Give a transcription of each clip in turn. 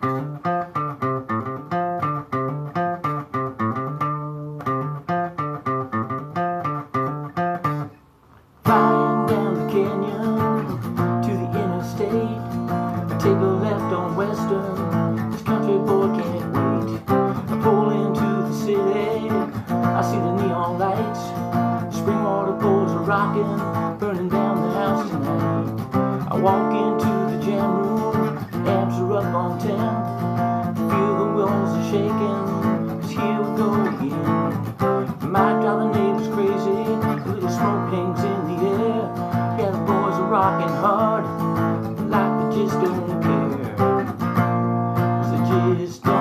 Take a left on Western. This country boy can't wait. I pull into the city. I see the neon lights. Spring water pours are rocking, burning down the house tonight. I walk into shaking. 'cause here we go again. Might drive the neighbors crazy. A little smoke hangs in the air. Yeah, the boys are rocking hard. Like they just don't care. 'Cause they just don't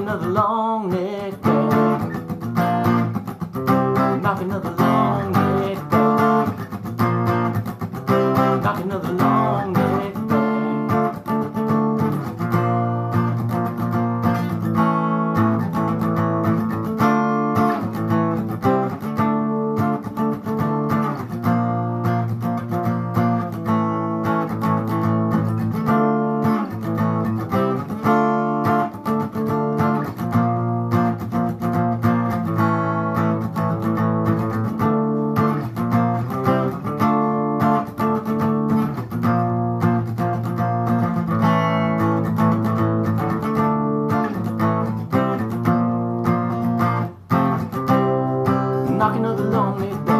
another long knocking on the lonely door.